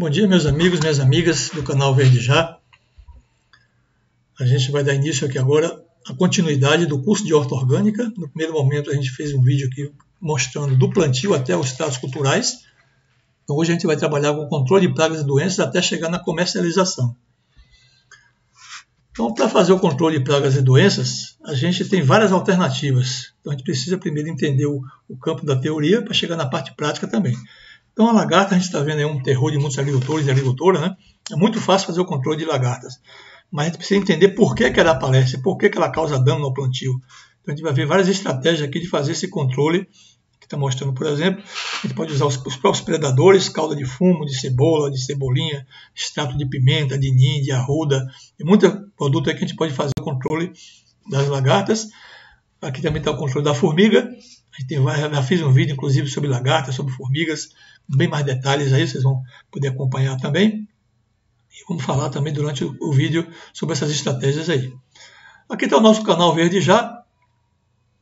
Bom dia, meus amigos, minhas amigas do canal Verde Já. A gente vai dar início aqui agora à continuidade do curso de horta orgânica. No primeiro momento, a gente fez um vídeo aqui mostrando do plantio até os estados culturais. Então, hoje a gente vai trabalhar com o controle de pragas e doenças até chegar na comercialização. Então, para fazer o controle de pragas e doenças, a gente tem várias alternativas. Então, a gente precisa primeiro entender o, o campo da teoria para chegar na parte prática também. Então, a lagarta, a gente está vendo aí um terror de muitos agricultores e agricultoras, né? É muito fácil fazer o controle de lagartas, mas a gente precisa entender por que, que ela aparece, por que, que ela causa dano no plantio. Então, a gente vai ver várias estratégias aqui de fazer esse controle, que está mostrando, por exemplo, a gente pode usar os, os, próprios predadores, calda de fumo, de cebola, de cebolinha, extrato de pimenta, de ninho, de arruda, e muito produto aí que a gente pode fazer o controle das lagartas. Aqui também está o controle da formiga, a gente já fiz um vídeo, inclusive, sobre lagartas, sobre formigas, bem mais detalhes aí, vocês vão poder acompanhar também. E vamos falar também durante o vídeo sobre essas estratégias aí. Aqui está o nosso canal Verde Já.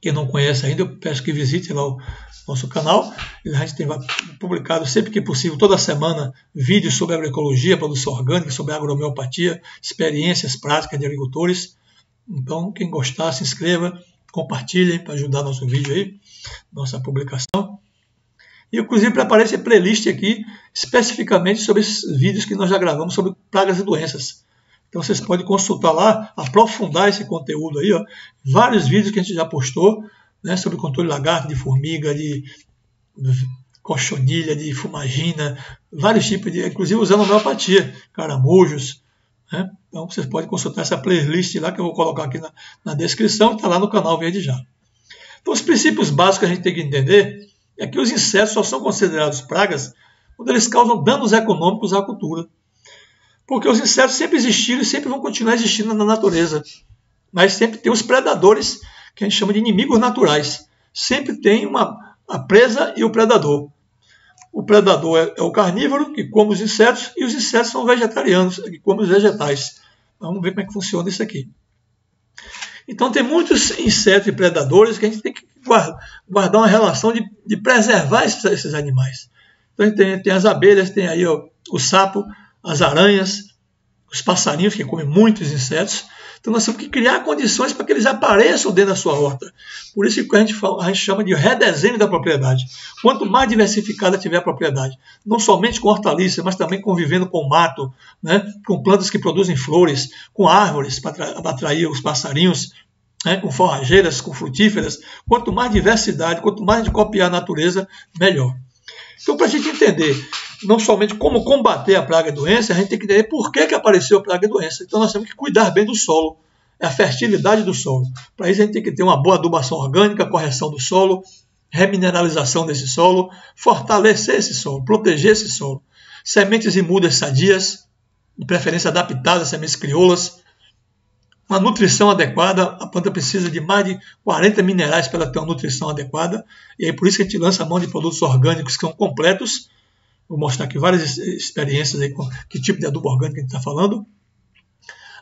Quem não conhece ainda, eu peço que visite lá o nosso canal. A gente tem publicado sempre que possível, toda semana, vídeos sobre agroecologia, produção orgânica, sobre agromeopatia, experiências práticas de agricultores. Então, quem gostar, se inscreva, compartilhem para ajudar nosso vídeo aí, nossa publicação. E inclusive preparei essa playlist aqui especificamente sobre esses vídeos que nós já gravamos sobre pragas e doenças. Então vocês podem consultar lá, aprofundar esse conteúdo aí, ó. vários vídeos que a gente já postou né, sobre controle de lagarto, de formiga, de cochonilha, de fumagina, vários tipos de, inclusive usando homeopatia, caramujos, né? Então vocês podem consultar essa playlist lá que eu vou colocar aqui na, na descrição, está lá no canal Verde Já. Então os princípios básicos que a gente tem que entender é que os insetos só são considerados pragas quando eles causam danos econômicos à cultura. Porque os insetos sempre existiram e sempre vão continuar existindo na natureza. Mas sempre tem os predadores, que a gente chama de inimigos naturais. Sempre tem uma, a presa e o predador. O predador é, é, o carnívoro, que come os insetos, e os insetos são vegetarianos, que comem os vegetais. Vamos ver como é que funciona isso aqui. Então, tem muitos insetos e predadores que a gente tem que guardar uma relação de, de preservar esses, esses, animais. Então, a gente tem, tem as abelhas, tem aí o sapo, as aranhas, os passarinhos, que comem muitos insetos, então nós temos que criar condições para que eles apareçam dentro da sua horta. Por isso que a gente, fala, a gente chama de redesenho da propriedade. Quanto mais diversificada tiver a propriedade, não somente com hortaliças, mas também convivendo com mato, né, com plantas que produzem flores, com árvores para atrair os passarinhos, né, com forrageiras, com frutíferas. Quanto mais diversidade, quanto mais a gente copiar a natureza, melhor. Então, para a gente entender não somente como combater a praga e doença, a gente tem que entender por que, que apareceu a praga e doença. Então nós temos que cuidar bem do solo, é a fertilidade do solo. Para isso a gente tem que ter uma boa adubação orgânica, correção do solo, remineralização desse solo, fortalecer esse solo, proteger esse solo. Sementes e mudas sadias, de preferência adaptadas, sementes crioulas, uma nutrição adequada, a planta precisa de mais de 40 minerais para ter uma nutrição adequada, e é por isso que a gente lança a mão de produtos orgânicos que são completos, Vou mostrar aqui várias experiências aí com que tipo de adubo orgânico a gente está falando.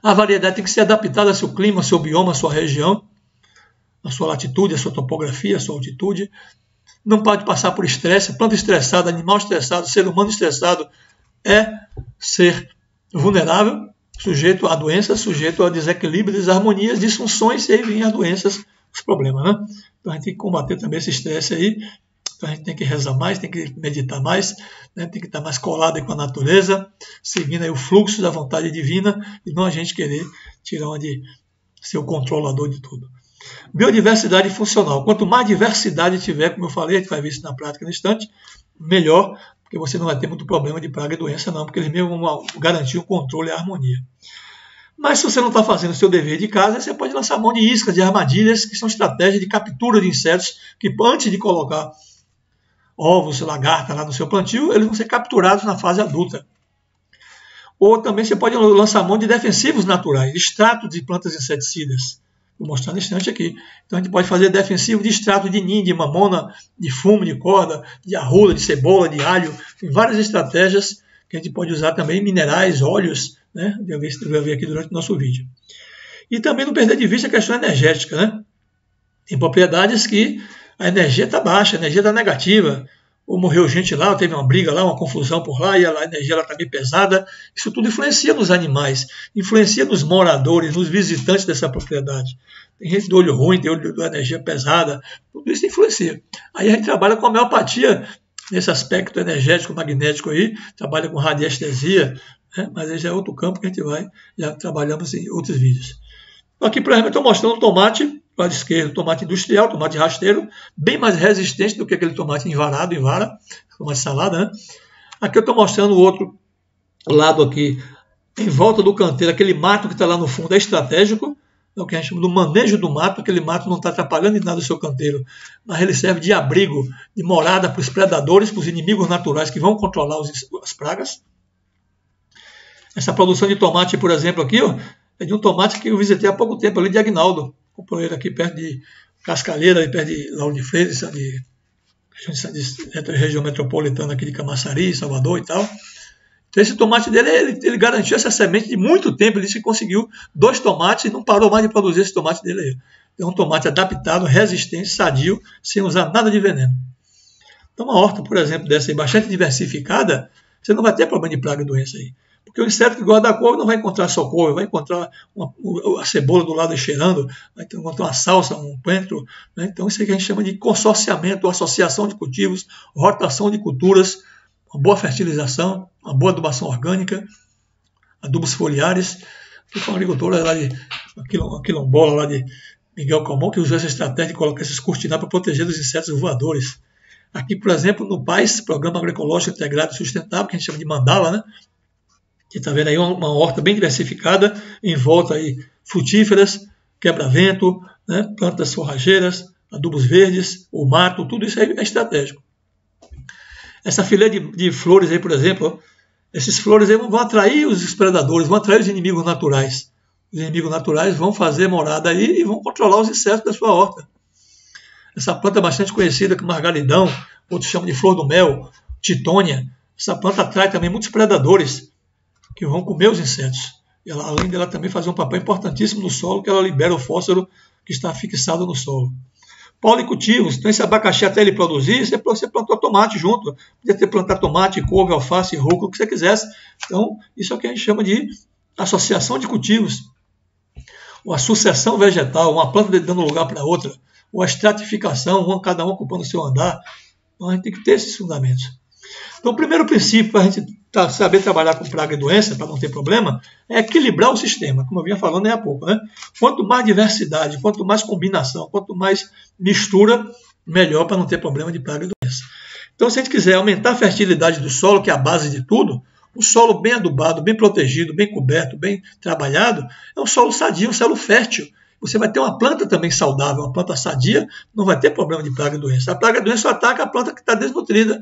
A variedade tem que ser adaptada ao seu clima, ao seu bioma, à sua região, à sua latitude, à sua topografia, à sua altitude. Não pode passar por estresse. Planta estressada, animal estressado, ser humano estressado é ser vulnerável, sujeito a doenças, sujeito a desequilíbrio, desarmonias, disfunções e aí vêm as doenças, os problemas. Né? Então a gente tem que combater também esse estresse aí então a gente tem que rezar mais, tem que meditar mais, né? tem que estar mais colado com a natureza, seguindo o fluxo da vontade divina e não a gente querer tirar onde ser o controlador de tudo. Biodiversidade funcional. Quanto mais diversidade tiver, como eu falei, a gente vai ver isso na prática no instante, melhor, porque você não vai ter muito problema de praga e doença, não, porque eles mesmo vão garantir o controle e a harmonia. Mas se você não está fazendo o seu dever de casa, você pode lançar mão de iscas, de armadilhas, que são estratégias de captura de insetos, que antes de colocar ovos, lagarta lá no seu plantio, eles vão ser capturados na fase adulta. Ou também você pode lançar mão de defensivos naturais, extrato de plantas inseticidas. Vou mostrar no instante aqui. Então a gente pode fazer defensivo de extrato de ninho, de mamona, de fumo, de corda, de arrula, de cebola, de alho. Tem várias estratégias que a gente pode usar também, minerais, óleos, né? Eu vou ver aqui durante o nosso vídeo. E também não perder de vista a questão energética, né? Tem propriedades que a energia está baixa, a energia está negativa. ou morreu gente lá, ou teve uma briga lá, uma confusão por lá, e a energia está meio pesada. Isso tudo influencia nos animais, influencia nos moradores, nos visitantes dessa propriedade. Tem gente do olho ruim, tem olho de energia pesada, tudo isso influencia. Aí a gente trabalha com homeopatia nesse aspecto energético, magnético aí, trabalha com radiestesia, né? mas aí já é outro campo que a gente vai, já trabalhamos em outros vídeos. Aqui, por exemplo, eu estou mostrando o tomate, lado esquerdo, tomate industrial, tomate rasteiro, bem mais resistente do que aquele tomate envarado, em vara, tomate salada, né? Aqui eu estou mostrando o outro lado aqui, em volta do canteiro, aquele mato que está lá no fundo é estratégico, é o que a gente chama do manejo do mato, aquele mato não está atrapalhando em nada o seu canteiro, mas ele serve de abrigo, de morada para os predadores, para os inimigos naturais que vão controlar os, as pragas. Essa produção de tomate, por exemplo, aqui, ó, é de um tomate que eu visitei há pouco tempo ali de Agnaldo. Ele aqui perto de Cascalheira, ali perto de Lauro de Freire, de, de, de, região metropolitana aqui de Camaçari, Salvador e tal. Então esse tomate dele, ele, ele, garantiu essa semente de muito tempo. Ele que conseguiu dois tomates e não parou mais de produzir esse tomate dele aí. É um tomate adaptado, resistente, sadio, sem usar nada de veneno. Então uma horta, por exemplo, dessa aí, bastante diversificada, você não vai ter problema de praga e doença aí. Porque o inseto que gosta da couve não vai encontrar só couve, vai encontrar uma, a cebola do lado cheirando, vai encontrar uma salsa, um coentro. Né? Então, isso é que a gente chama de consorciamento, associação de cultivos, rotação de culturas, uma boa fertilização, uma boa adubação orgânica, adubos foliares. Fui com uma agricultora lá de quilombola lá de Miguel Calmon, que usou essa estratégia de colocar esses cortinados para proteger dos insetos voadores. Aqui, por exemplo, no PAIS, Programa Agroecológico Integrado e Sustentável, que a gente chama de mandala, né? Que está vendo aí uma, uma, horta bem diversificada, em volta aí frutíferas, quebra-vento, né, plantas forrageiras, adubos verdes, o mato, tudo isso aí é estratégico. Essa filha de, de flores aí, por exemplo, esses flores aí vão atrair os predadores, vão atrair os inimigos naturais. Os inimigos naturais vão fazer morada aí e vão controlar os insetos da sua horta. Essa planta é bastante conhecida como margaridão, outros chamam de flor do mel, titônia. Essa planta atrai também muitos predadores que vão comer os insetos. Ela, além dela também fazer um papel importantíssimo no solo, que ela libera o fósforo que está fixado no solo. Policultivos, então esse abacaxi até ele produzir, você plantou tomate junto. Podia ter plantado tomate, couve, alface, rúcula, o que você quisesse. Então, isso é o que a gente chama de associação de cultivos. Ou a sucessão vegetal, uma planta dando lugar para outra. Ou a estratificação, cada um ocupando o seu andar. Então, a gente tem que ter esses fundamentos. Então, o primeiro princípio para a gente tá, saber trabalhar com praga e doença, para não ter problema, é equilibrar o sistema, como eu vinha falando há pouco. Né? Quanto mais diversidade, quanto mais combinação, quanto mais mistura, melhor para não ter problema de praga e doença. Então, se a gente quiser aumentar a fertilidade do solo, que é a base de tudo, um solo bem adubado, bem protegido, bem coberto, bem trabalhado, é um solo sadio, um solo fértil. Você vai ter uma planta também saudável, uma planta sadia, não vai ter problema de praga e doença. A praga e doença ataca a planta que está desnutrida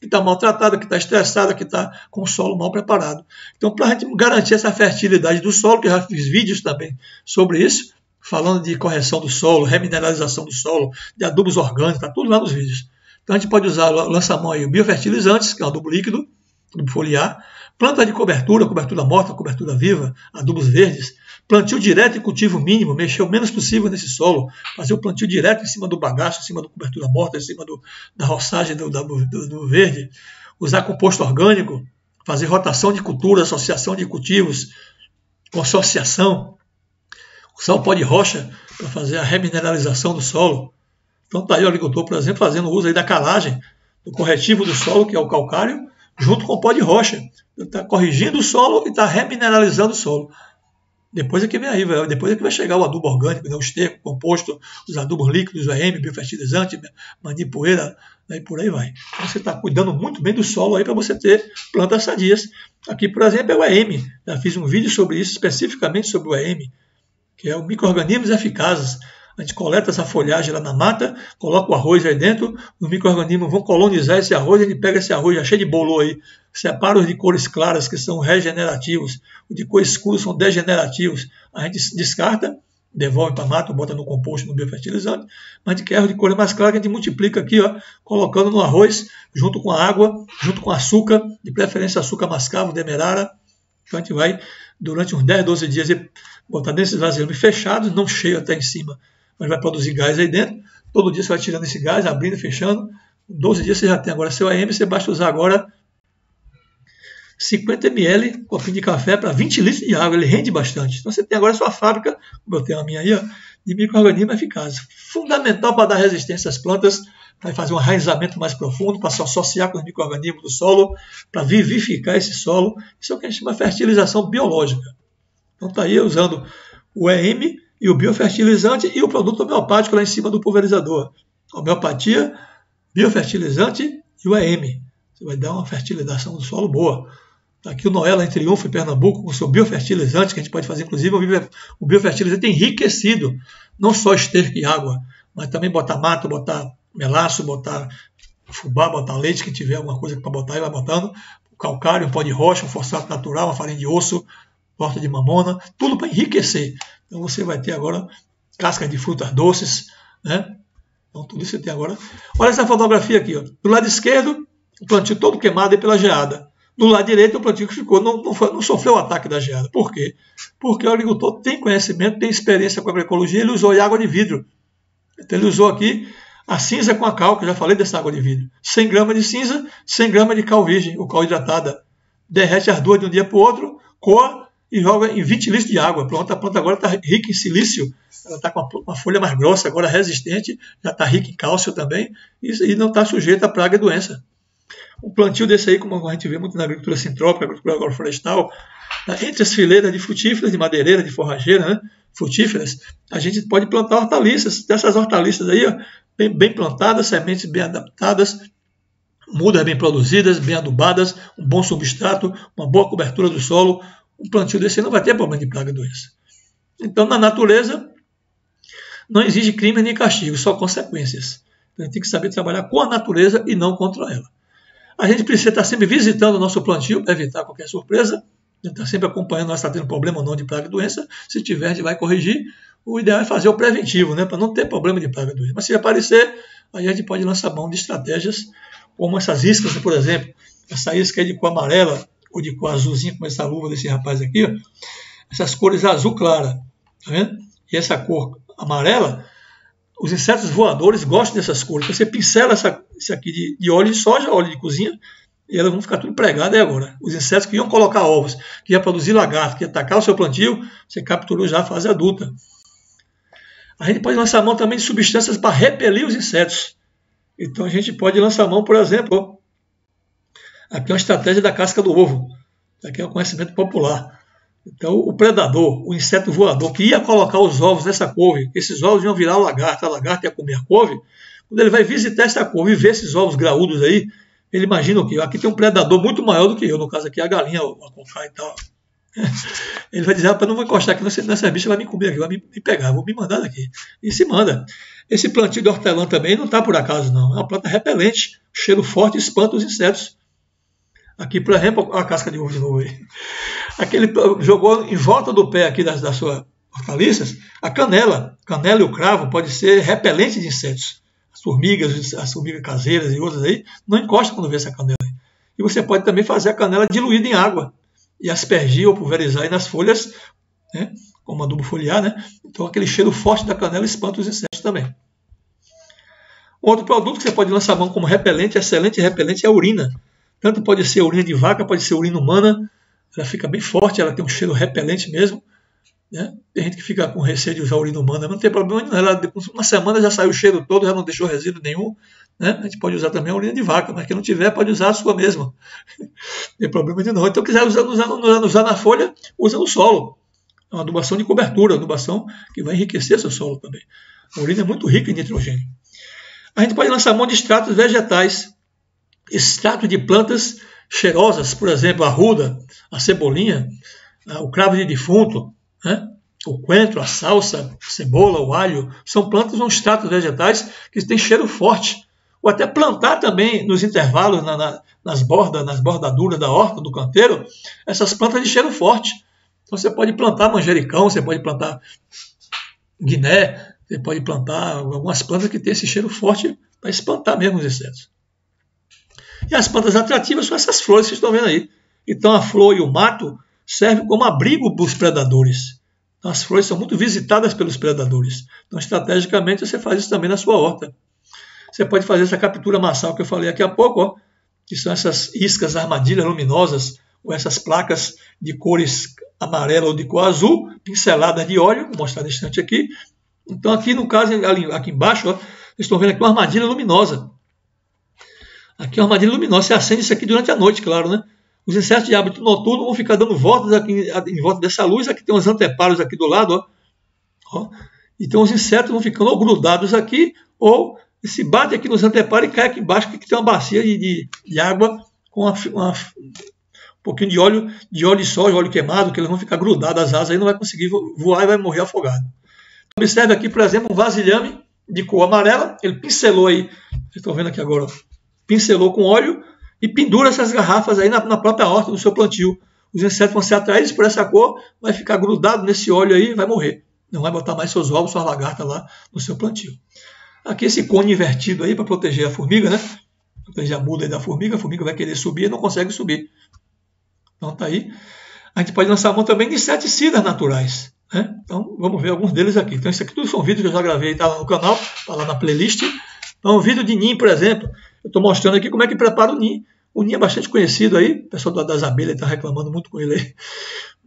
que está maltratada, que está estressada, que está com o solo mal preparado. Então, para a gente garantir essa fertilidade do solo, que eu já fiz vídeos também sobre isso, falando de correção do solo, remineralização do solo, de adubos orgânicos, está tudo lá nos vídeos. Então, a gente pode usar, lança a mão aí, biofertilizantes, que é um adubo líquido, adubo foliar, planta de cobertura, cobertura morta, cobertura viva, adubos verdes, plantio direto e cultivo mínimo, mexer o menos possível nesse solo, fazer o plantio direto em cima do bagaço, em cima da cobertura morta, em cima do, da roçagem do, do, do, verde, usar composto orgânico, fazer rotação de cultura, associação de cultivos, consorciação, usar o pó de rocha para fazer a remineralização do solo. Então está aí o agricultor, por exemplo, fazendo uso aí da calagem, do corretivo do solo, que é o calcário, junto com o pó de rocha. Está corrigindo o solo e está remineralizando o solo. Depois é que vem aí, depois é que vai chegar o adubo orgânico, né, o esterco, composto, os adubos líquidos, o AM, biofertilizante, manipoeira, né, e por aí vai. Então você está cuidando muito bem do solo aí para você ter plantas sadias. Aqui, por exemplo, é o AM. Já fiz um vídeo sobre isso, especificamente sobre o AM, que é o micro-organismos eficazes. A gente coleta essa folhagem lá na mata, coloca o arroz aí dentro, os micro-organismos vão colonizar esse arroz, a gente pega esse arroz já cheio de bolô aí, separa os de cores claras, que são regenerativos, os de cores escuras são degenerativos. A gente descarta, devolve para a mata, bota no composto, no biofertilizante, mas de quer de cor mais clara que a gente multiplica aqui, ó, colocando no arroz, junto com a água, junto com açúcar, de preferência açúcar mascavo, demerara. Então a gente vai, durante uns 10, 12 dias, botar nesses vasilhames fechados, não cheio até em cima, mas vai produzir gás aí dentro. Todo dia você vai tirando esse gás, abrindo e fechando, 12 dias você já tem agora seu AM, você basta usar agora 50 ml, copinho de café para 20 litros de água, ele rende bastante. Então você tem agora sua fábrica, como eu tenho a minha aí, ó, de micro-organismos eficazes. Fundamental para dar resistência às plantas, para fazer um enraizamento mais profundo, para se associar com os micro-organismos do solo, para vivificar esse solo. Isso é o que a gente chama de fertilização biológica. Então está aí usando o EM e o biofertilizante e o produto homeopático lá em cima do pulverizador. Homeopatia, biofertilizante e o EM. Você vai dar uma fertilização do solo boa. Aqui o Noela em Triunfo, em Pernambuco, com seu biofertilizante, que a gente pode fazer, inclusive, o biofertilizante enriquecido, não só esterco e água, mas também botar mato, botar melaço, botar fubá, botar leite, que tiver alguma coisa para botar, e vai botando. Calcário, um pó de rocha, um fosfato natural, uma farinha de osso, porta de mamona, tudo para enriquecer. Então você vai ter agora cascas de frutas doces, né? Então tudo isso você tem agora. Olha essa fotografia aqui, ó. Do lado esquerdo, o plantio todo queimado pela geada. Do lado direito, o plantio que ficou não, não, foi, não, sofreu o ataque da geada. Por quê? Porque o agricultor tem conhecimento, tem experiência com a agroecologia, ele usou água de vidro. Então ele usou aqui a cinza com a cal, que eu já falei dessa água de vidro. 100 gramas de cinza, 100 gramas de cal virgem, ou cal hidratada. Derrete as duas de um dia para o outro, coa e joga em 20 litros de água. Pronto, a planta agora está rica em silício, ela está com uma, folha mais grossa, agora resistente, já está rica em cálcio também, e não está sujeita a praga e doença. Um plantio desse aí, como a gente vê muito na agricultura sintrópica, agricultura agroflorestal, tá? entre as fileiras de frutíferas, de madeireira, de forrageira, né? frutíferas, a gente pode plantar hortaliças. Dessas hortaliças aí, ó, bem, bem plantadas, sementes bem adaptadas, mudas bem produzidas, bem adubadas, um bom substrato, uma boa cobertura do solo, um plantio desse não vai ter problema de praga e doença. Então, na natureza, não exige crime nem castigo, só consequências. Então, a gente tem que saber trabalhar com a natureza e não contra ela. A gente precisa estar sempre visitando o nosso plantio para evitar qualquer surpresa. A gente está sempre acompanhando se está tendo problema ou não de praga e doença. Se tiver, a gente vai corrigir. O ideal é fazer o preventivo, né, para não ter problema de praga e doença. Mas se aparecer, aí a gente pode lançar mão de estratégias como essas iscas, por exemplo. Essa isca de cor amarela ou de cor azulzinha, como essa luva desse rapaz aqui. Ó. Essas cores azul clara. Tá vendo? E essa cor amarela os insetos voadores gostam dessas cores. Então, você pincela essa, isso aqui de, de, óleo de soja, óleo de cozinha, e elas vão ficar tudo pregadas aí agora. Os insetos que iam colocar ovos, que iam produzir lagarto, que ia atacar o seu plantio, você capturou já a fase adulta. A gente pode lançar mão também de substâncias para repelir os insetos. Então a gente pode lançar mão, por exemplo, aqui é uma estratégia da casca do ovo. Aqui é um conhecimento popular. Então, o predador, o inseto voador, que ia colocar os ovos nessa couve, esses ovos iam virar o lagarto, a lagarta ia comer a couve, quando ele vai visitar essa couve e ver esses ovos graúdos aí, ele imagina o quê? Aqui tem um predador muito maior do que eu, no caso aqui a galinha, a cocá e tal. Ele vai dizer, rapaz, não vou encostar aqui nessa bicha, vai me comer aqui, vai me, pegar, vou me mandar daqui. E se manda. Esse plantio de hortelã também não está por acaso, não. É uma planta repelente, cheiro forte espanta os insetos. Aqui, por exemplo, a casca de ovo de novo aí. Aquele jogou em volta do pé aqui das, das suas hortaliças, a canela. Canela e o cravo pode ser repelente de insetos. As formigas, as formigas caseiras e outras aí, não encosta quando vê essa canela. Aí. E você pode também fazer a canela diluída em água e aspergir ou pulverizar aí nas folhas, né, como adubo foliar, né? Então aquele cheiro forte da canela espanta os insetos também. Outro produto que você pode lançar a mão como repelente, excelente repelente, é a urina. Tanto pode ser urina de vaca, pode ser urina humana. Ela fica bem forte, ela tem um cheiro repelente mesmo. Né? Tem gente que fica com receio de usar urina humana, mas não tem problema nenhum. Uma semana já saiu o cheiro todo, já não deixou resíduo nenhum. Né? A gente pode usar também a urina de vaca, mas quem não tiver pode usar a sua mesma. não tem problema nenhum. Então, quiser usar, usar, usar, na folha, usa no solo. É uma adubação de cobertura, adubação que vai enriquecer seu solo também. A urina é muito rica em nitrogênio. A gente pode lançar mão de extratos vegetais extrato de plantas cheirosas, por exemplo, a ruda, a cebolinha, o cravo de defunto, né? o coentro, a salsa, a cebola, o alho, são plantas ou extratos vegetais que têm cheiro forte. Ou até plantar também nos intervalos, na, na, nas bordas, nas bordaduras da horta, do canteiro, essas plantas de cheiro forte. Então você pode plantar manjericão, você pode plantar guiné, você pode plantar algumas plantas que têm esse cheiro forte para espantar mesmo os insetos. E as plantas atrativas são essas flores que vocês estão vendo aí. Então a flor e o mato servem como abrigo para os predadores. Então, as flores são muito visitadas pelos predadores. Então, estrategicamente, você faz isso também na sua horta. você pode fazer essa captura massal que eu falei aqui a pouco, ó, que são essas iscas armadilhas luminosas, ou essas placas de cores amarela ou de cor azul, pinceladas de óleo, vou mostrar instante aqui. Então aqui no caso, ali, aqui embaixo, ó, vocês estão vendo aqui uma armadilha luminosa. Aqui é uma armadilha luminosa, você acende isso aqui durante a noite, claro, né? Os insetos de hábito noturno vão ficar dando voltas aqui em volta dessa luz. Aqui tem uns anteparos aqui do lado, ó. Então os insetos vão ficando ou grudados aqui, ou se bate aqui nos anteparos e cai aqui embaixo, que tem uma bacia de, de, de água com uma, uma, um pouquinho de óleo, de óleo de soja, óleo queimado, que eles vão ficar grudados as asas aí, não vai conseguir voar e vai morrer afogado. Observe aqui, por exemplo, um vasilhame de cor amarela, ele pincelou aí, vocês estão vendo aqui agora, pincelou com óleo e pendura essas garrafas aí na, na própria horta do seu plantio. Os insetos vão ser atraídos por essa cor, vai ficar grudado nesse óleo aí e vai morrer. Não vai botar mais seus ovos, suas lagartas lá no seu plantio. Aqui esse cone invertido aí para proteger a formiga, né? Proteger a muda da formiga, a formiga vai querer subir e não consegue subir. Então tá aí. A gente pode lançar mão também de inseticidas naturais. Né? Então vamos ver alguns deles aqui. Então isso aqui tudo são vídeos que eu já gravei, está lá no canal, está lá na playlist. Então o vídeo de NIM, por exemplo, eu estou mostrando aqui como é que prepara o NIM. O NIM é bastante conhecido aí, o pessoal das abelhas está reclamando muito com ele aí.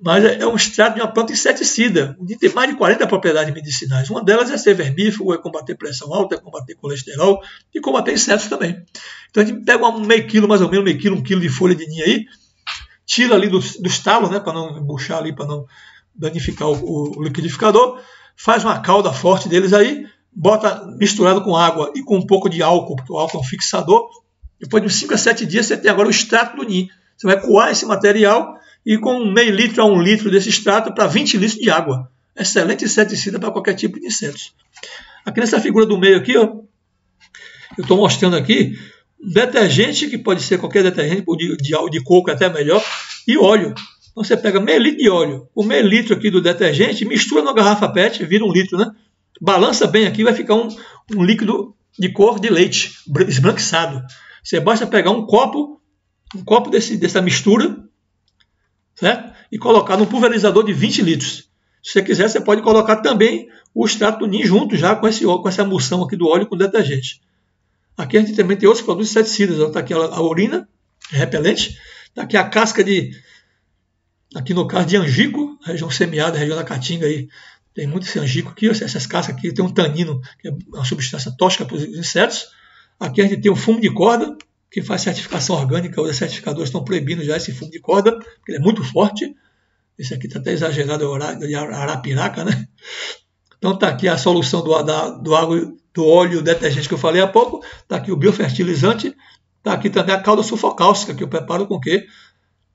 Mas é, é um extrato de uma planta inseticida. O NIM tem mais de 40 propriedades medicinais. Uma delas é ser vermífugo, é combater pressão alta, é combater colesterol e combater insetos também. Então a gente pega um meio quilo, mais ou menos, meio quilo, um quilo de folha de NIM aí, tira ali dos, dos talos, né, para não embuchar ali, para não danificar o, o liquidificador, faz uma calda forte deles aí, bota misturado com água e com um pouco de álcool, porque o álcool é um fixador. Depois de uns 5 a 7 dias, você tem agora o extrato do NIM. Você vai coar esse material e com meio litro a um litro desse extrato para 20 litros de água. Excelente inseticida para qualquer tipo de insetos. Aqui nessa figura do meio aqui, ó, eu estou mostrando aqui um detergente, que pode ser qualquer detergente, de, de, de coco até melhor, e óleo. Então você pega meio litro de óleo, o meio litro aqui do detergente, mistura na garrafa PET, vira um litro, né? Balança bem aqui, vai ficar um, um líquido de cor de leite, esbranquiçado. Você basta pegar um copo, um copo desse, dessa mistura, certo? E colocar num pulverizador de 20 litros. Se você quiser, você pode colocar também o extrato NIM junto já com, esse, com essa emulsão aqui do óleo com detergente. Aqui a gente também tem outros produtos inseticidas. Está aqui a, urina, repelente. Está aqui a casca de, aqui no caso de angico, região semiada, região da caatinga aí, tem muito esse angico aqui, essas cascas aqui tem um tanino, que é uma substância tóxica para os insetos. Aqui a gente tem o fumo de corda, que faz certificação orgânica, os certificadores estão proibindo já esse fumo de corda, porque ele é muito forte. Esse aqui está até exagerado, é de arapiraca, né? Então está aqui a solução do, da, do, água, do óleo detergente que eu falei há pouco, está aqui o biofertilizante, está aqui também a calda sulfocálcica, que eu preparo com o quê?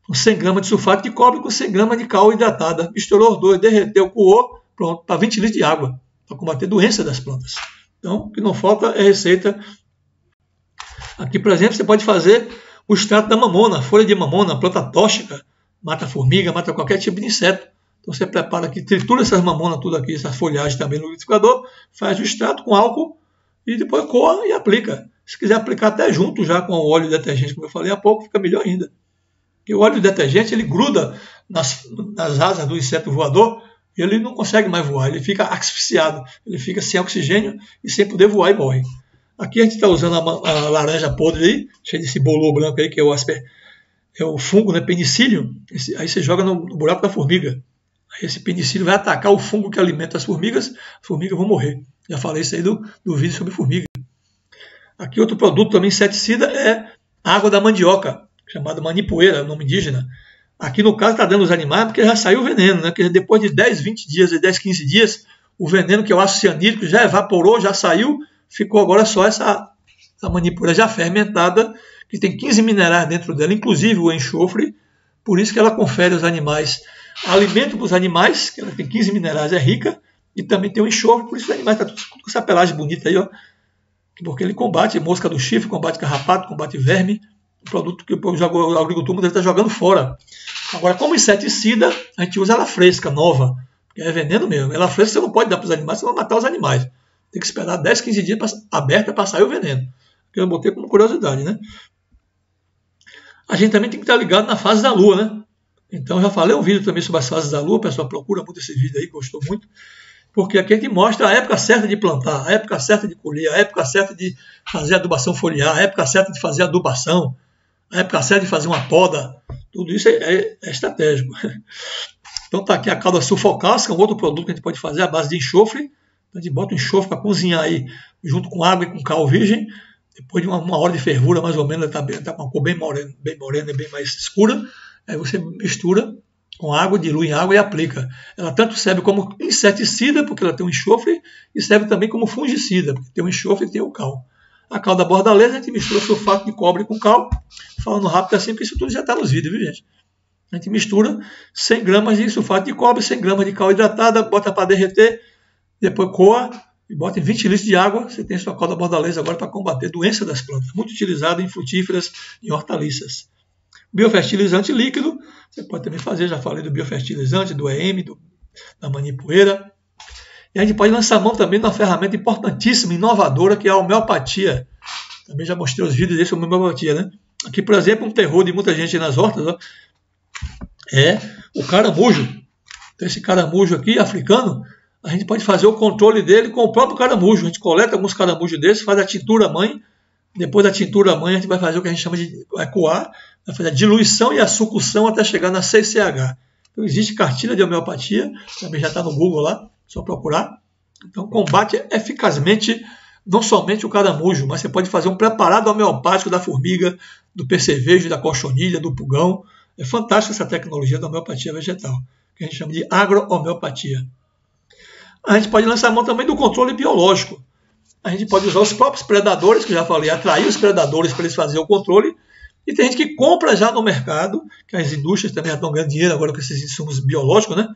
Com 100 gramas de sulfato de cobre com 100 gramas de cal hidratada. Misturou os dois, derreteu, coou, pronto, para 20 litros de água, para combater doença das plantas. Então, o que não falta é receita. Aqui, por exemplo, você pode fazer o extrato da mamona, folha de mamona, planta tóxica, mata formiga, mata qualquer tipo de inseto. Então você prepara aqui, tritura essas mamonas tudo aqui, essa folhagem também no liquidificador, faz o extrato com álcool e depois coa e aplica. Se quiser aplicar até junto já com o óleo detergente, como eu falei há pouco, fica melhor ainda. Porque o óleo detergente ele gruda nas, nas asas do inseto voador ele não consegue mais voar, ele fica asfixiado, ele fica sem oxigênio e sem poder voar e morre. Aqui a gente está usando a, a, laranja podre aí, cheia desse bolor branco aí, que é o asper, é o fungo, né, penicílio. Esse, aí você joga no, no, buraco da formiga. Aí esse penicílio vai atacar o fungo que alimenta as formigas, as formigas vão morrer. Já falei isso aí do, do vídeo sobre formiga. Aqui outro produto também inseticida é água da mandioca, chamada manipoeira, nome indígena. Aqui no caso está dando os animais porque já saiu o veneno, né? Porque depois de 10, 20 dias, 10, 15 dias, o veneno que é o ácido cianídrico já evaporou, já saiu, ficou agora só essa, essa manipula já fermentada, que tem 15 minerais dentro dela, inclusive o enxofre, por isso que ela confere aos animais alimento para os animais, que ela tem 15 minerais, é rica, e também tem o enxofre, por isso os animais estão tá com essa pelagem bonita aí, ó, porque ele combate mosca do chifre, combate carrapato, combate verme, produto que o agricultor muitas está jogando fora. Agora, como inseticida, a gente usa ela fresca, nova, que é veneno mesmo. Ela fresca você não pode dar para os animais, você vai matar os animais. Tem que esperar 10, 15 dias pra, aberta para sair o veneno. Que eu botei como curiosidade, né? A gente também tem que estar ligado na fase da lua, né? Então, já falei um vídeo também sobre as fases da lua, o pessoal procura muito esse vídeo aí, gostou muito. porque aqui a gente mostra a época certa de plantar, a época certa de colher, a época certa de fazer adubação foliar, a época certa de fazer adubação, a época certa de fazer uma poda. Tudo isso é, é, é estratégico. Então está aqui a calda sulfocálica, que é um outro produto que a gente pode fazer à base de enxofre. Então, a gente bota o enxofre para cozinhar aí junto com água e com cal virgem. Depois de uma, uma hora de fervura, mais ou menos, está tá com uma cor bem morena, bem morena e bem mais escura. Aí você mistura com água, dilui em água e aplica. Ela tanto serve como inseticida, porque ela tem um enxofre, e serve também como fungicida, porque tem o enxofre e tem o cal. A cal da bordaleza, a gente mistura sulfato de cobre com cal. Falando rápido assim, porque isso tudo já está nos vídeos, viu, gente? A gente mistura 100 gramas de sulfato de cobre, 100 gramas de cal hidratada, bota para derreter, depois coa e bota em 20 litros de água. Você tem sua calda bordaleza agora para combater doença das plantas, muito utilizada em frutíferas e hortaliças. Biofertilizante líquido, você pode também fazer, já falei do biofertilizante, do EM, do, da manipoeira. E a gente pode lançar mão também de uma ferramenta importantíssima, inovadora, que é a homeopatia. Também já mostrei os vídeos desse sobre homeopatia, né? Aqui, por exemplo, um terror de muita gente nas hortas, ó, é o caramujo. Então, esse caramujo aqui, africano, a gente pode fazer o controle dele com o próprio caramujo. A gente coleta alguns caramujos desses, faz a tintura mãe. Depois da tintura mãe, a gente vai fazer o que a gente chama de coar, vai fazer a diluição e a sucção até chegar na 6CH. Então, existe cartilha de homeopatia, também já está no Google lá, só procurar. Então, combate eficazmente não somente o caramujo, mas você pode fazer um preparado homeopático da formiga, do percevejo, da cochonilha, do pulgão, é fantástica essa tecnologia da homeopatia vegetal, que a gente chama de agro-homeopatia. A gente pode lançar mão também do controle biológico. A gente pode usar os próprios predadores, que eu já falei, atrair os predadores para eles fazerem o controle. E tem gente que compra já no mercado, que as indústrias também já estão ganhando dinheiro agora com esses insumos biológicos, né?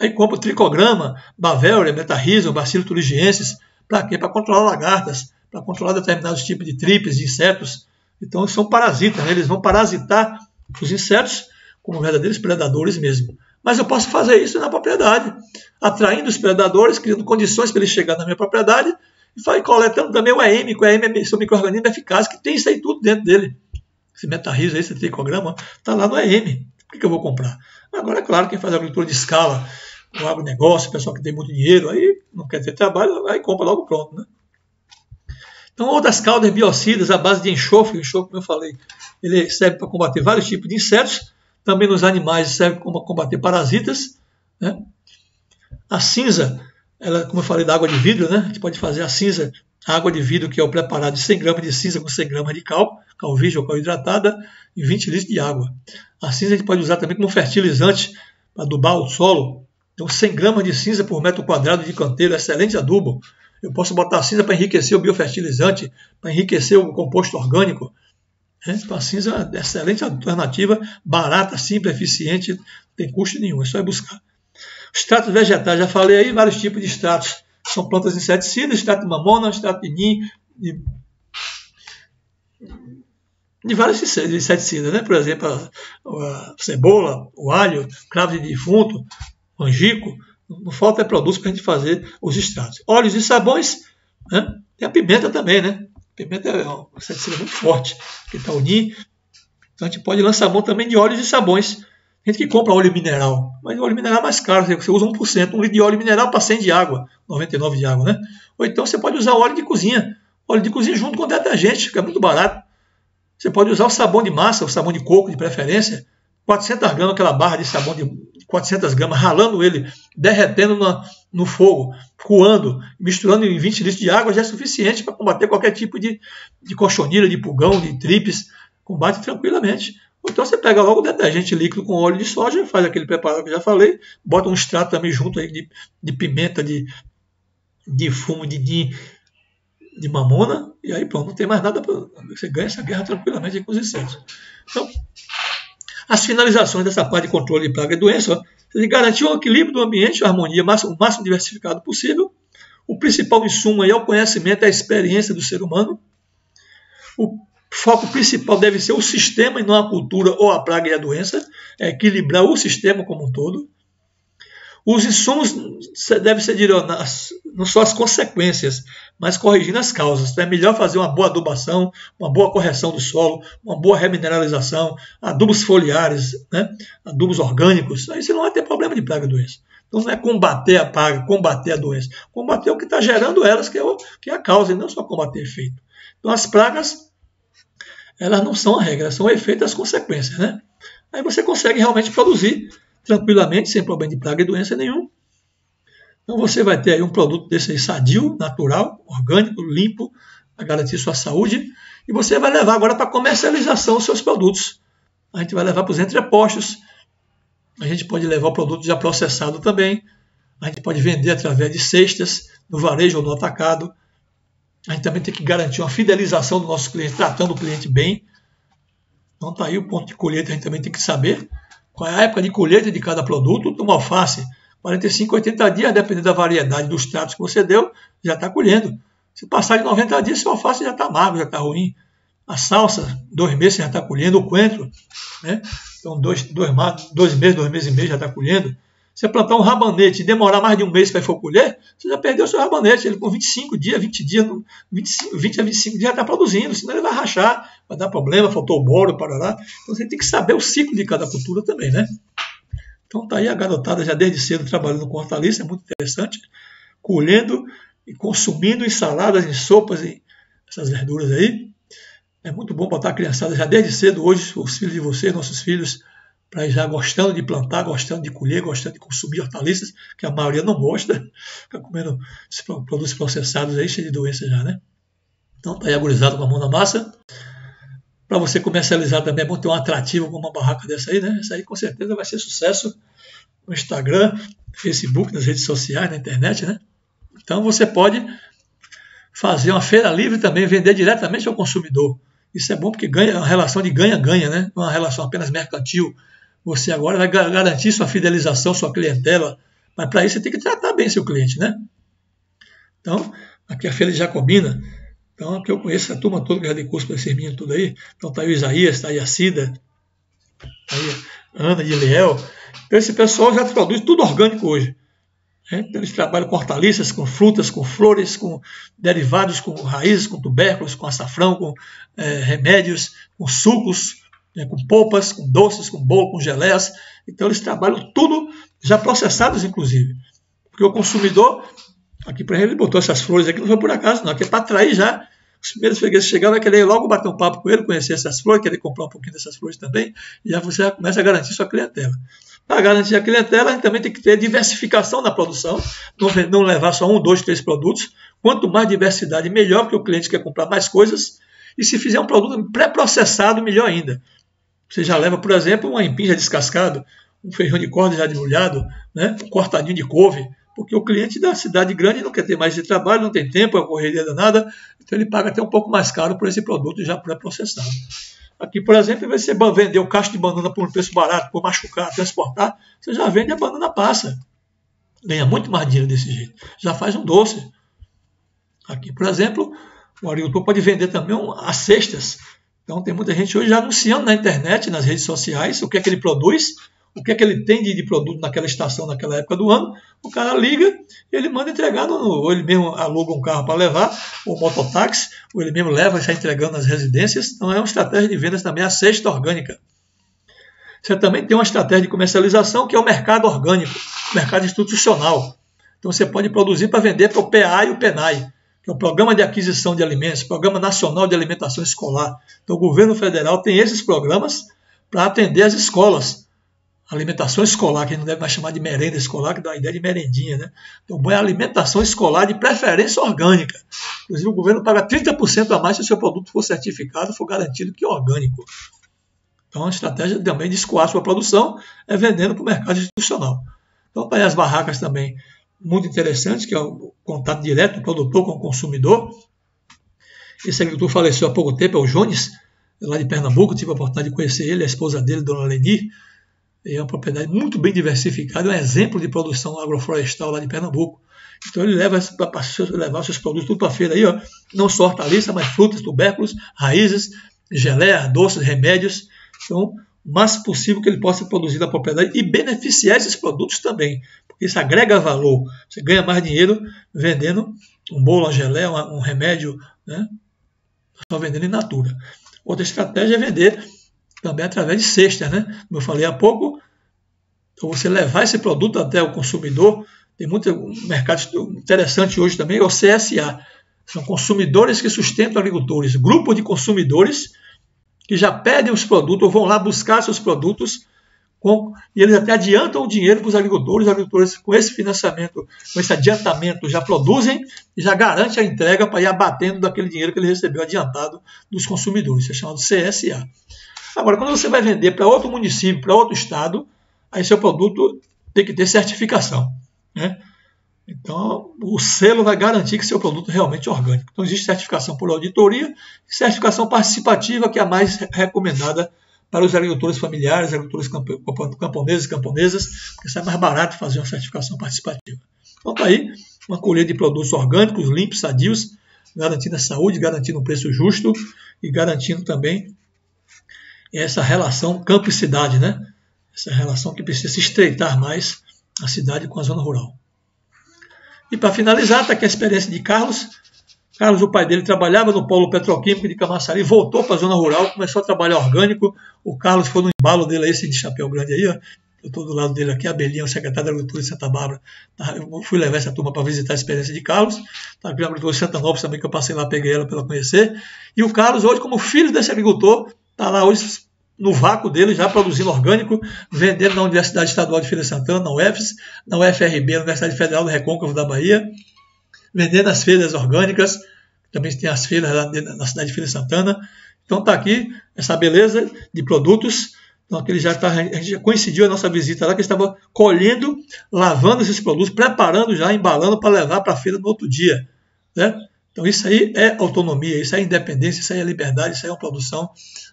Aí compra tricograma, Bavéria, Metarrhizium, Bacillus thuringiensis, para quê? Para controlar lagartas, para controlar determinados tipos de tripes, de insetos. Então, são parasitas, né? eles vão parasitar os insetos como verdadeiros predadores mesmo. Mas eu posso fazer isso na propriedade, atraindo os predadores, criando condições para eles chegarem na minha propriedade e coletando também o EM, que o EM é seu microorganismo eficaz, que tem isso aí tudo dentro dele. Esse metarriso, esse tricograma, está lá no EM. Por que eu vou comprar? Agora, é claro, quem faz agricultura de escala, o agronegócio, o pessoal que tem muito dinheiro, aí não quer ter trabalho, aí compra logo pronto. Né? Então, outras caldas biocidas à base de enxofre, enxofre, como eu falei, ele serve para combater vários tipos de insetos, também nos animais serve para combater parasitas. Né? A cinza, ela, como eu falei, da água de vidro, né? a gente pode fazer a cinza, a água de vidro, que é o preparado de 100 gramas de cinza com 100 gramas de cal, cal virgem ou cal hidratada, e 20 litros de água. A cinza a gente pode usar também como fertilizante para adubar o solo. Então, 100 gramas de cinza por metro quadrado de canteiro, excelente adubo. Eu posso botar cinza para enriquecer o biofertilizante, para enriquecer o composto orgânico. Então, a cinza é excelente alternativa, barata, simples, eficiente, não tem custo nenhum, é só ir buscar. Extratos vegetais, já falei aí, vários tipos de extratos. São plantas inseticidas, extrato de mamona, extrato de nim, de, de vários inseticidas, né? por exemplo, a, a cebola, o alho, cravo de defunto, angico. Não falta é produtos para a gente fazer os extratos. Óleos e sabões, né? tem a pimenta também, né? Pimenta é um inseticida muito forte, que está unir. Então a gente pode lançar mão também de óleos e sabões. Tem gente que compra óleo mineral, mas o óleo mineral é mais caro, você usa 1%, um litro de óleo mineral para 100 de água, 99 de água, né? Ou então você pode usar óleo de cozinha, óleo de cozinha junto com detergente, que é muito barato. Você pode usar o sabão de massa, o sabão de coco de preferência, 400 gramas, aquela barra de sabão de 400 gramas, ralando ele, derretendo na, no fogo, coando, misturando em 20 litros de água, já é suficiente para combater qualquer tipo de, de cochonilha, de pulgão, de tripes, combate tranquilamente. Então você pega logo o detergente líquido com óleo de soja, faz aquele preparado que eu já falei, bota um extrato também junto aí de, de pimenta, de, de fumo de, de, de mamona, e aí pronto, não tem mais nada, você ganha essa guerra tranquilamente com os insetos. Então, as finalizações dessa parte de controle de praga e doença, ó, garantir o equilíbrio do ambiente, a harmonia o máximo diversificado possível. O principal insumo é o conhecimento a experiência do ser humano. O foco principal deve ser o sistema e não a cultura ou a praga e a doença, é equilibrar o sistema como um todo. Os insumos devem ser direcionados não só as consequências, mas corrigindo as causas. Então é melhor fazer uma boa adubação, uma boa correção do solo, uma boa remineralização, adubos foliares, né? adubos orgânicos. Aí você não vai ter problema de praga e doença. Então não é combater a praga, combater a doença. Combater o que está gerando elas, que é, o, que é a causa, e não só combater efeito. Então as pragas, elas não são a regra, são o efeito das consequências. Né? Aí você consegue realmente produzir tranquilamente, sem problema de praga e doença nenhum. Então você vai ter aí um produto desse aí sadio, natural, orgânico, limpo, para garantir sua saúde. E você vai levar agora para comercialização os seus produtos. A gente vai levar para os entrepostos. A gente pode levar o produto já processado também. A gente pode vender através de cestas, no varejo ou no atacado. A gente também tem que garantir uma fidelização do nosso cliente, tratando o cliente bem. Então está aí o ponto de colheita, a gente também tem que saber qual é a época de colheita de cada produto. Uma alface, 45, 80 dias, dependendo da variedade dos tratos que você deu, já está colhendo. Se passar de 90 dias, seu alface já está magro, já está ruim. A salsa, dois meses já está colhendo. O coentro, né? então dois, dois, dois meses, dois meses e meio já está colhendo. Você plantar um rabanete e demorar mais de um mês para for colher, você já perdeu o seu rabanete. Ele com 25 dias, 20 dias, 25, 20 a 25 dias está produzindo, senão ele vai rachar, vai dar problema, faltou boro, lá. Então você tem que saber o ciclo de cada cultura também, né? Então tá aí a garotada já desde cedo trabalhando com hortaliça, é muito interessante, colhendo e consumindo em saladas, em sopas, em essas verduras aí. É muito bom botar a criançada já desde cedo, hoje, os filhos de vocês, nossos filhos, para já gostando de plantar, gostando de colher, gostando de consumir hortaliças, que a maioria não gosta, fica comendo produtos processados aí, cheio de doenças já, né? Então tá aí agorizado com a mão na massa. Para você comercializar também é bom ter um atrativo como uma barraca dessa aí, né? Essa aí com certeza vai ser sucesso no Instagram, Facebook, nas redes sociais, na internet, né? Então você pode fazer uma feira livre também, vender diretamente ao consumidor. Isso é bom porque ganha é uma relação de ganha-ganha, né? Não é uma relação apenas mercantil. Você agora vai garantir sua fidelização, sua clientela, mas para isso você tem que tratar bem seu cliente, né? Então, aqui a Feira de Jacobina, então, aqui eu conheço a turma toda que já dei curso para esses meninos tudo aí. Então, tá aí o Isaías, está aí a Cida, tá aí a Ana de Leel. Então, esse pessoal já produz tudo orgânico hoje. Né? Então, eles trabalham com hortaliças, com frutas, com flores, com derivados, com raízes, com tubérculos, com açafrão, com é, remédios, com sucos, né? com polpas, com doces, com bolo, com geleias. Então, eles trabalham tudo já processados, inclusive. Porque o consumidor Aqui, exemplo, ele botou essas flores aqui, não foi por acaso, não. Aqui é para atrair já. Os primeiros fregueses chegaram, vai querer logo bater um papo com ele, conhecer essas flores, querer comprar um pouquinho dessas flores também, e já você já começa a garantir sua clientela. Para garantir a clientela, a gente também tem que ter diversificação na produção, não, não levar só um, dois, três produtos. Quanto mais diversidade, melhor, porque o cliente quer comprar mais coisas. E se fizer um produto pré-processado, melhor ainda. Você já leva, por exemplo, um aipim já descascado, um feijão de corda já demolhado, né? um cortadinho de couve, porque o cliente da cidade grande não quer ter mais esse trabalho, não tem tempo, é correria danada, então ele paga até um pouco mais caro por esse produto já pré-processado. Aqui, por exemplo, você vender o cacho de banana por um preço barato, por machucar, transportar, você já vende a banana passa. Ganha muito mais dinheiro desse jeito. Já faz um doce. Aqui, por exemplo, o agricultor pode vender também as cestas. Então, tem muita gente hoje já anunciando na internet, nas redes sociais, o que é que ele produz o que é que ele tem de, de, produto naquela estação, naquela época do ano, o cara liga e ele manda entregar, no, ou ele mesmo aluga um carro para levar, ou mototáxi, ou ele mesmo leva e está entregando nas residências. Então é uma estratégia de vendas também, a cesta orgânica. Você também tem uma estratégia de comercialização que é o mercado orgânico, mercado institucional. Então você pode produzir para vender para o PA e o PENAI, que é o Programa de Aquisição de Alimentos, Programa Nacional de Alimentação Escolar. Então o governo federal tem esses programas para atender as escolas alimentação escolar, que a gente não deve mais chamar de merenda escolar, que dá a ideia de merendinha, né? Então, é alimentação escolar de preferência orgânica. Inclusive, o governo paga 30% a mais se o seu produto for certificado, for garantido que é orgânico. Então, a estratégia também de escoar sua produção é vendendo para o mercado institucional. Então, para tá as barracas também, muito interessantes, que é o contato direto do produtor com o consumidor. Esse agricultor faleceu há pouco tempo, é o Jones, lá de Pernambuco, tive a oportunidade de conhecer ele, a esposa dele, Dona Leni, é uma propriedade muito bem diversificada, é um exemplo de produção agroflorestal lá de Pernambuco. Então ele leva para levar seus produtos tudo para a feira aí, ó, não só hortaliça, mas frutas, tubérculos, raízes, geleia, doces, remédios. Então, máximo possível que ele possa produzir da propriedade e beneficiar esses produtos também, porque isso agrega valor. Você ganha mais dinheiro vendendo um bolo, uma geleia, um remédio, né? Só vendendo in natura. Outra estratégia é vender também através de cestas, né? Como eu falei há pouco, Então, você levar esse produto até o consumidor, tem muito mercado interessante hoje também, é o CSA. São consumidores que sustentam agricultores, grupo de consumidores que já pedem os produtos ou vão lá buscar seus produtos com, e eles até adiantam o dinheiro para os agricultores. Os agricultores, com esse financiamento, com esse adiantamento, já produzem e já garante a entrega para ir abatendo daquele dinheiro que ele recebeu adiantado dos consumidores. Isso é chamado CSA. Agora, quando você vai vender para outro município, para outro estado, aí seu produto tem que ter certificação. Né? Então, o selo vai garantir que seu produto é realmente orgânico. Então, existe certificação por auditoria e certificação participativa, que é a mais recomendada para os agricultores familiares, agricultores camponeses e camponesas, porque sai mais barato fazer uma certificação participativa. Então, está aí uma colheita de produtos orgânicos, limpos, sadios, garantindo a saúde, garantindo um preço justo e garantindo também essa relação campo e cidade, né? Essa relação que precisa se estreitar mais a cidade com a zona rural. E para finalizar, está aqui a experiência de Carlos. Carlos, o pai dele, trabalhava no polo petroquímico de Camaçari, voltou para a zona rural, começou a trabalhar orgânico. O Carlos foi no embalo dele, esse de chapéu grande aí, ó. Eu estou do lado dele aqui, a Belinha, o secretário da Agricultura de Santa Bárbara. Tá, eu fui levar essa turma para visitar a experiência de Carlos. Tá a Agricultura de Santa Nova também, que eu passei lá, peguei ela para ela conhecer. E o Carlos, hoje, como filho desse agricultor, está lá hoje no vácuo dele, já produzindo orgânico, vendendo na Universidade Estadual de Feira de Santana, na UFS, na UFRB, na Universidade Federal do Recôncavo da Bahia, vendendo as feiras orgânicas, também tem as feiras lá na cidade de Feira de Santana. Então está aqui essa beleza de produtos. Então, aquele já tá, a gente já coincidiu a nossa visita lá, que estava colhendo, lavando esses produtos, preparando já, embalando para levar para a feira no outro dia. Né? Então isso aí é autonomia, isso aí é independência, isso aí é liberdade, isso aí é uma produção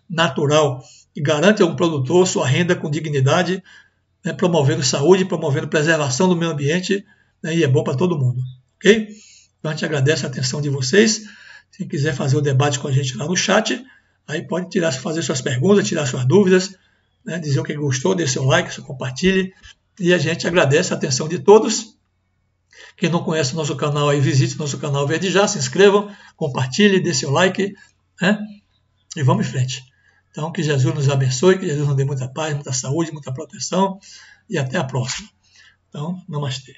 natural e garante ao produtor sua renda com dignidade, né, promovendo saúde, promovendo preservação do meio ambiente, né, e é bom para todo mundo. Ok? Então a gente agradece a atenção de vocês. Se quiser fazer o debate com a gente lá no chat, aí pode tirar, fazer suas perguntas, tirar suas dúvidas, né, dizer o que gostou, dê seu like, compartilhe. E a gente agradece a atenção de todos. Quem não conhece o nosso canal aí, visite o nosso canal Verde Já, se inscrevam, compartilhe, dê seu like, né? E vamos em frente. Então, que Jesus nos abençoe, que Jesus nos dê muita paz, muita saúde, muita proteção e até a próxima. Então, namastê.